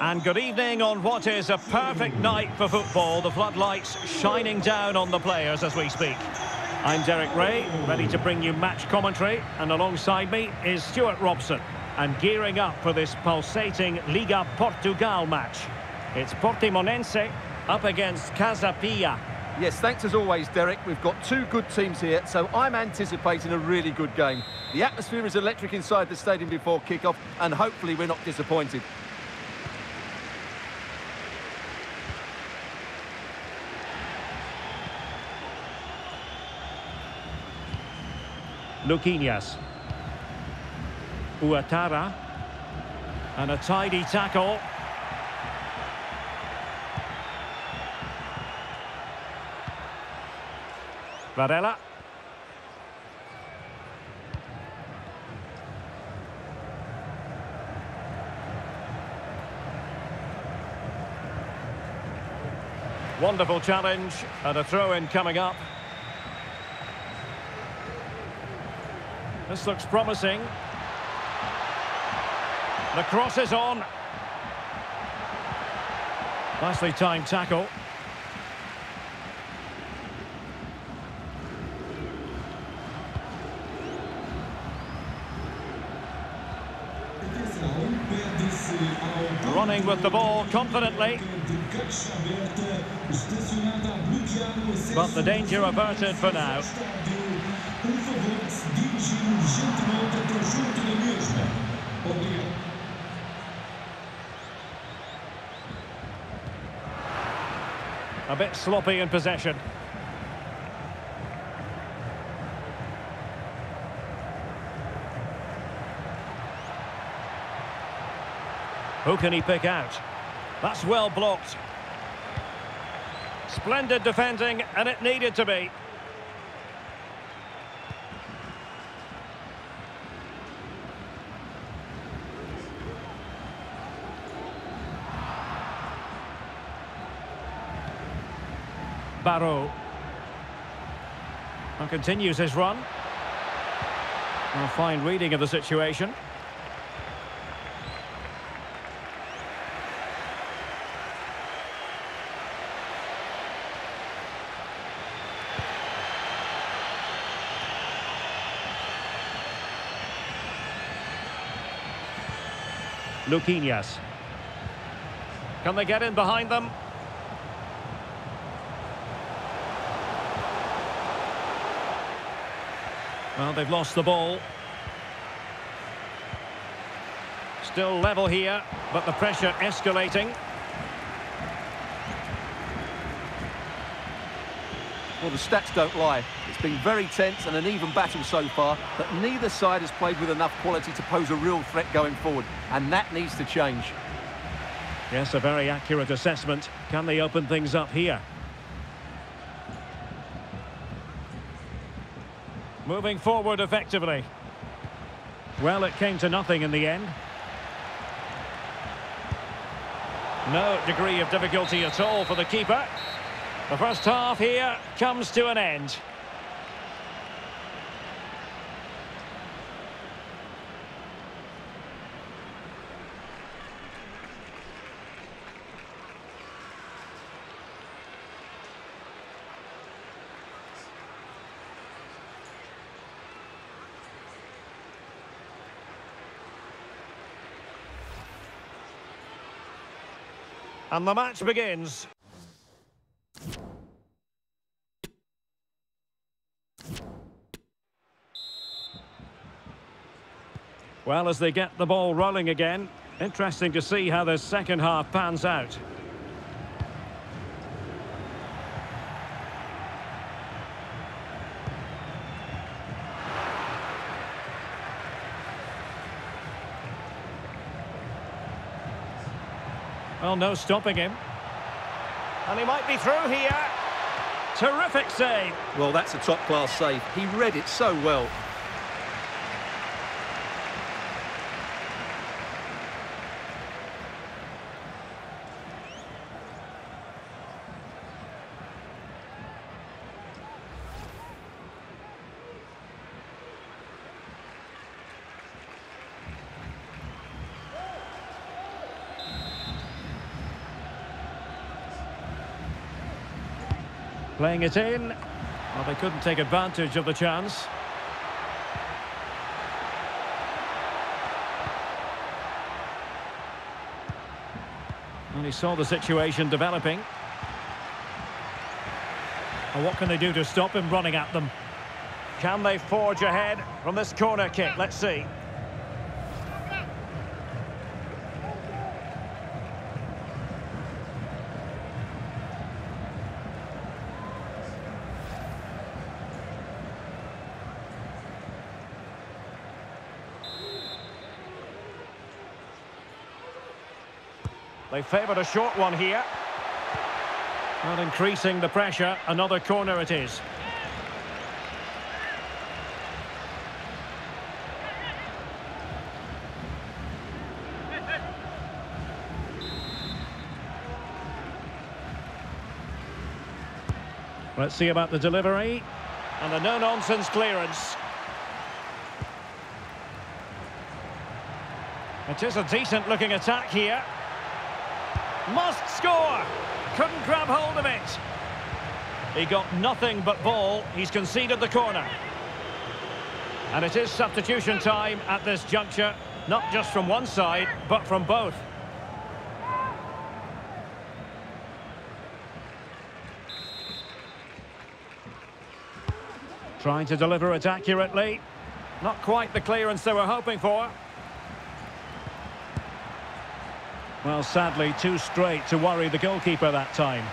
And good evening on what is a perfect night for football. The floodlights shining down on the players as we speak. I'm Derek Ray, ready to bring you match commentary. And alongside me is Stuart Robson. And gearing up for this pulsating Liga Portugal match. It's Portimonense up against Casa Pia. Yes, thanks as always, Derek. We've got two good teams here, so I'm anticipating a really good game. The atmosphere is electric inside the stadium before kick-off, and hopefully we're not disappointed. Luquinhas. Ouattara. And a tidy tackle. Varela. Wonderful challenge and a throw-in coming up. This looks promising. The cross is on. Nicely timed tackle. Running with the ball confidently. But the danger averted for now. A bit sloppy in possession. Who can he pick out? That's well blocked. Splendid defending, and it needed to be. Barrow. And continues his run. A fine reading of the situation. Luquinhas. Can they get in behind them? Well, they've lost the ball. Still level here, but the pressure escalating. Well, the stats don't lie. It's been very tense and an even battle so far, but neither side has played with enough quality to pose a real threat going forward, and that needs to change. Yes, a very accurate assessment. Can they open things up here? Moving forward effectively. Well, it came to nothing in the end. No degree of difficulty at all for the keeper. The first half here comes to an end. And the match begins. Well, as they get the ball rolling again, interesting to see how the second half pans out. Well, no stopping him. And he might be through here. Terrific save. Well, that's a top-class save. He read it so well. Playing it in. Well, they couldn't take advantage of the chance. And he saw the situation developing. Well, what can they do to stop him running at them? Can they forge ahead from this corner kick? Let's see. They favoured a short one here. Not increasing the pressure. Another corner it is. Let's see about the delivery. And the no-nonsense clearance. It is a decent-looking attack here. Must score! Couldn't grab hold of it. He got nothing but ball. He's conceded the corner. And it is substitution time at this juncture. Not just from one side, but from both. Trying to deliver it accurately. Not quite the clearance they were hoping for. Well, sadly, too straight to worry the goalkeeper that time.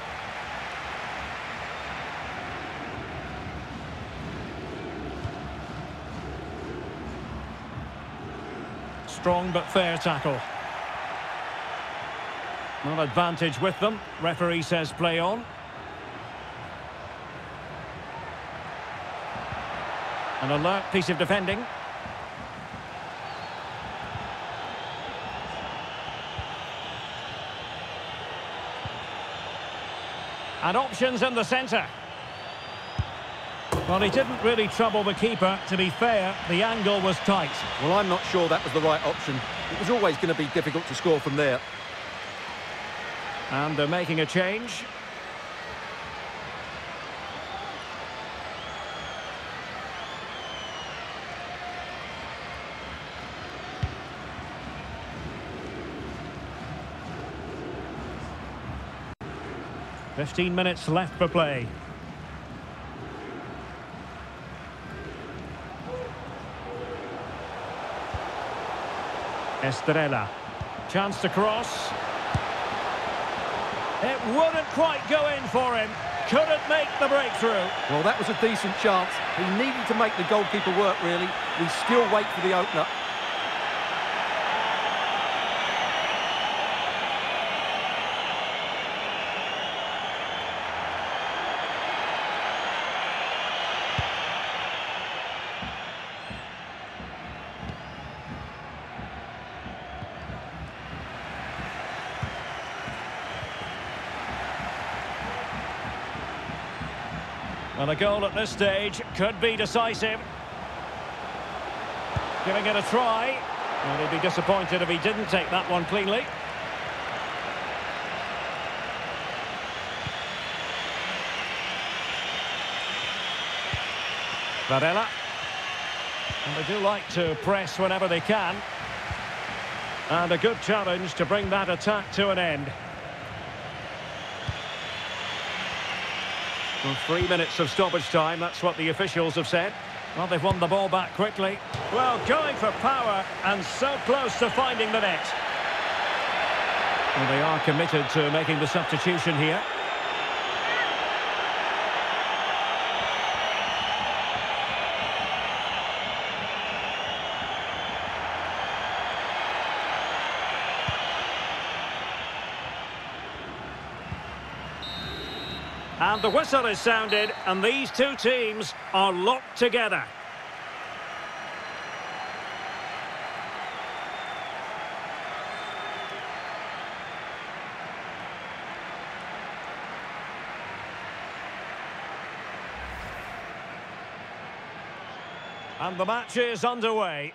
Strong but fair tackle. Not advantage with them. Referee says play on. An alert piece of defending. And options in the centre. Well, he didn't really trouble the keeper. To be fair, the angle was tight. Well, I'm not sure that was the right option. It was always going to be difficult to score from there. And they're making a change. Fifteen minutes left for play. Estrella. Chance to cross. It wouldn't quite go in for him. Couldn't make the breakthrough. Well, that was a decent chance. He needed to make the goalkeeper work, really. We still wait for the opener. And a goal at this stage could be decisive. Giving it a try. And he'd be disappointed if he didn't take that one cleanly. Varela. And they do like to press whenever they can. And a good challenge to bring that attack to an end. Well, three minutes of stoppage time, that's what the officials have said. Well, they've won the ball back quickly. Well, going for power and so close to finding the net. Well, they are committed to making the substitution here. And the whistle is sounded, and these two teams are locked together. And the match is underway.